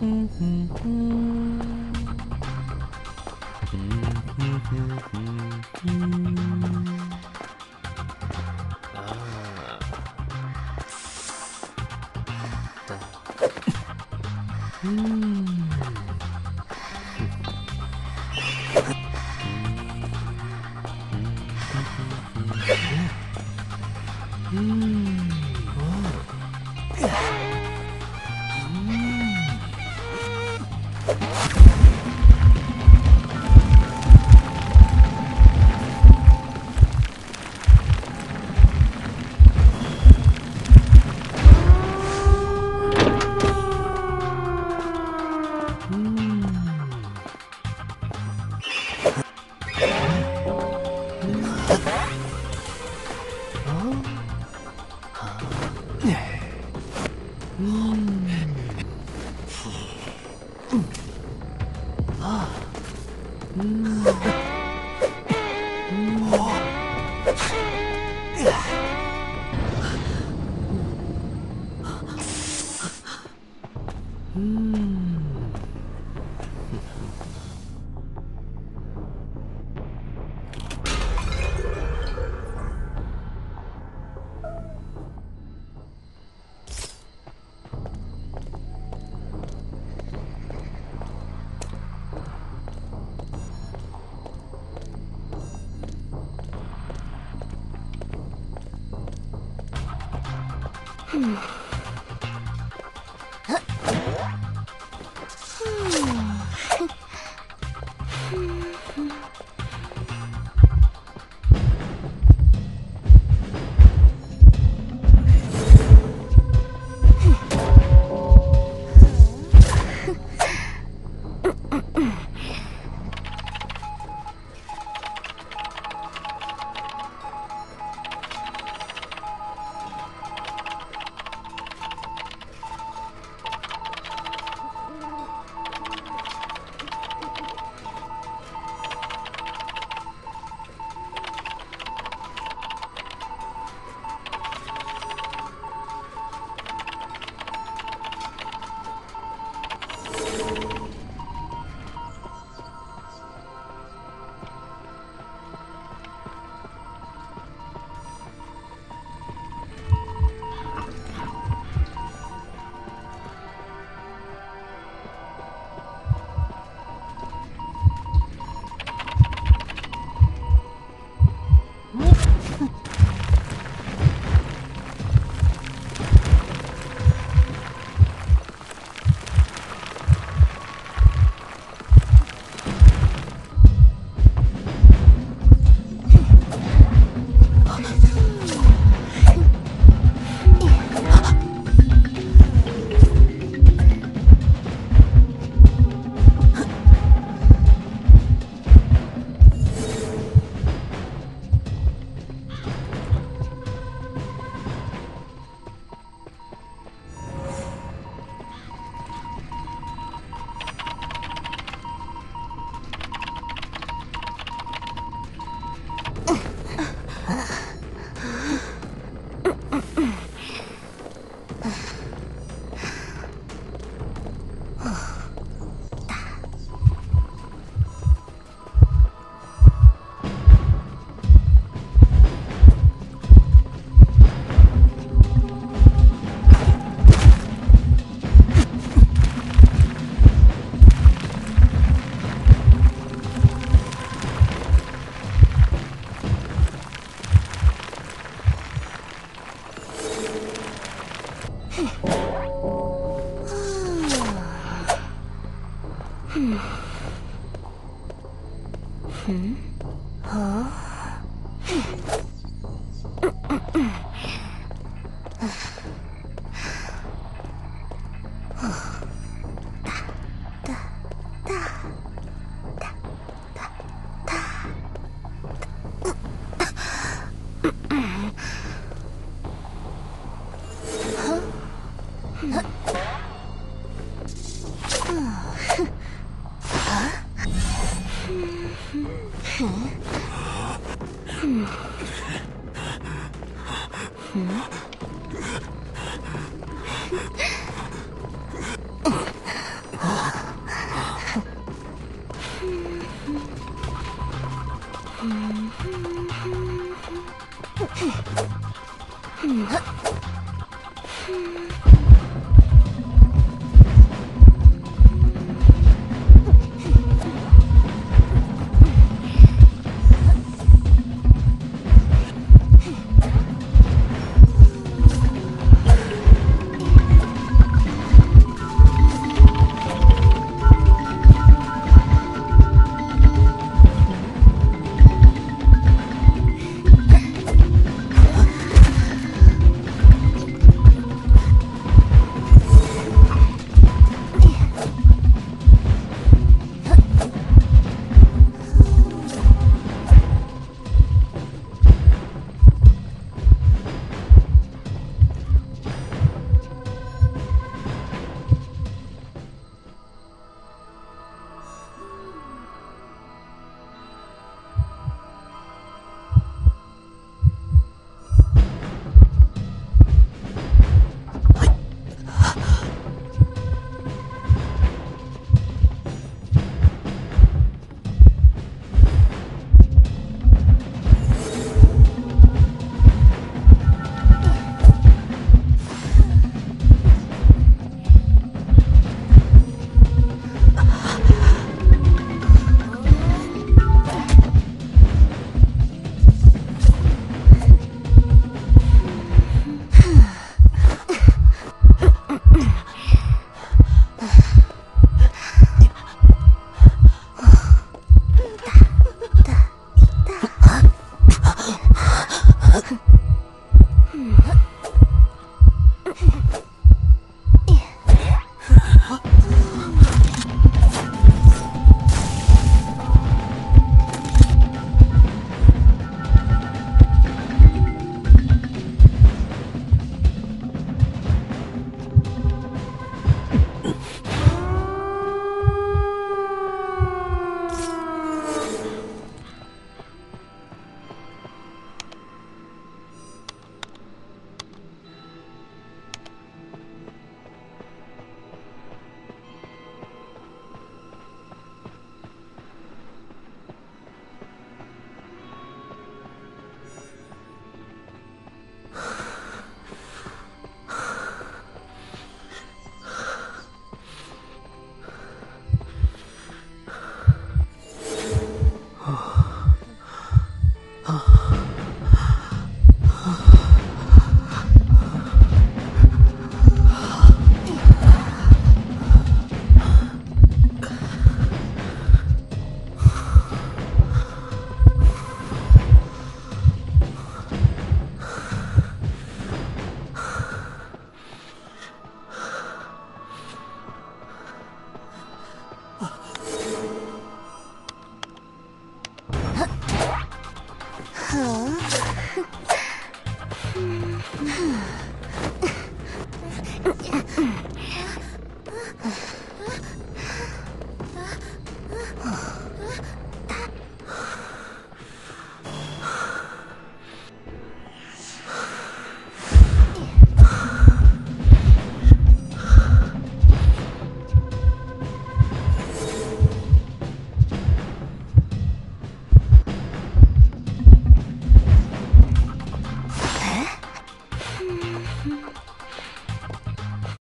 Mmm. Mm. あん。嗯，嗯，啊，嗯，嗯。嗯。